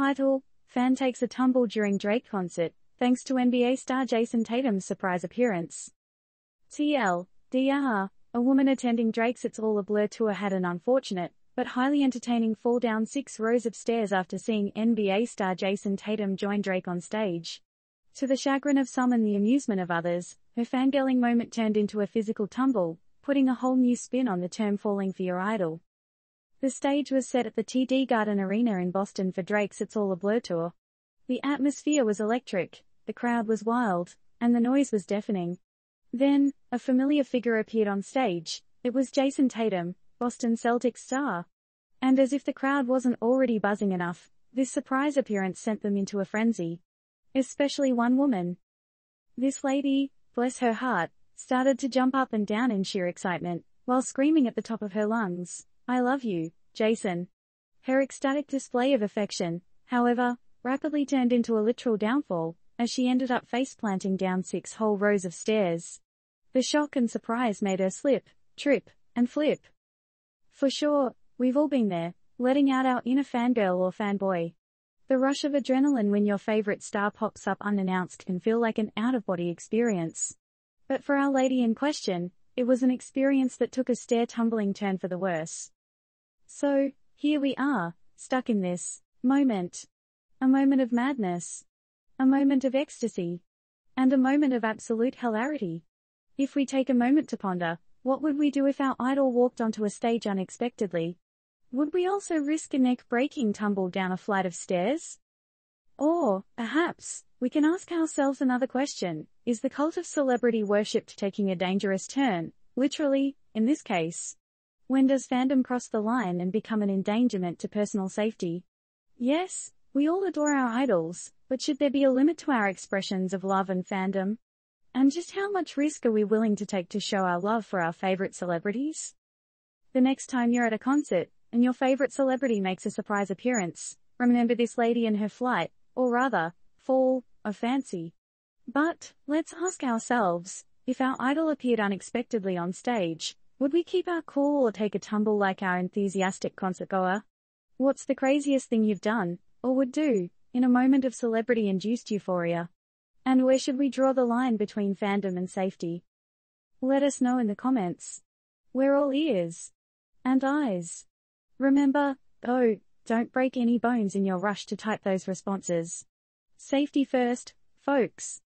Title, Fan takes a tumble during Drake concert, thanks to NBA star Jayson Tatum's surprise appearance. TL, DR, a woman attending Drake's It's All a Blur tour had an unfortunate, but highly entertaining fall down six rows of stairs after seeing NBA star Jayson Tatum join Drake on stage. To the chagrin of some and the amusement of others, her fangirling moment turned into a physical tumble, putting a whole new spin on the term falling for your idol. The stage was set at the TD Garden Arena in Boston for Drake's It's All a Blur tour. The atmosphere was electric, the crowd was wild, and the noise was deafening. Then, a familiar figure appeared on stage. It was Jayson Tatum, Boston Celtics star. And as if the crowd wasn't already buzzing enough, this surprise appearance sent them into a frenzy. Especially one woman. This lady, bless her heart, started to jump up and down in sheer excitement, while screaming at the top of her lungs, I love you, Jayson. Her ecstatic display of affection, however, rapidly turned into a literal downfall, as she ended up face planting down six whole rows of stairs. The shock and surprise made her slip, trip, and flip. For sure, we've all been there, letting out our inner fangirl or fanboy. The rush of adrenaline when your favorite star pops up unannounced can feel like an out-of-body experience. But for our lady in question, it was an experience that took a stair-tumbling turn for the worse. So, here we are, stuck in this moment. A moment of madness. A moment of ecstasy. And a moment of absolute hilarity. If we take a moment to ponder, what would we do if our idol walked onto a stage unexpectedly, would we also risk a neck-breaking tumble down a flight of stairs? Or, perhaps, we can ask ourselves another question, is the cult of celebrity worshipped taking a dangerous turn, literally, in this case? When does fandom cross the line and become an endangerment to personal safety? Yes, we all adore our idols, but should there be a limit to our expressions of love and fandom? And just how much risk are we willing to take to show our love for our favorite celebrities? The next time you're at a concert, and your favorite celebrity makes a surprise appearance, remember this lady and her flight, or rather, fall, of fancy. But, let's ask ourselves, if our idol appeared unexpectedly on stage, would we keep our cool or take a tumble like our enthusiastic concert goer? What's the craziest thing you've done, or would do, in a moment of celebrity-induced euphoria? And where should we draw the line between fandom and safety? Let us know in the comments. We're all ears. And eyes. Remember, oh, don't break any bones in your rush to type those responses. Safety first, folks.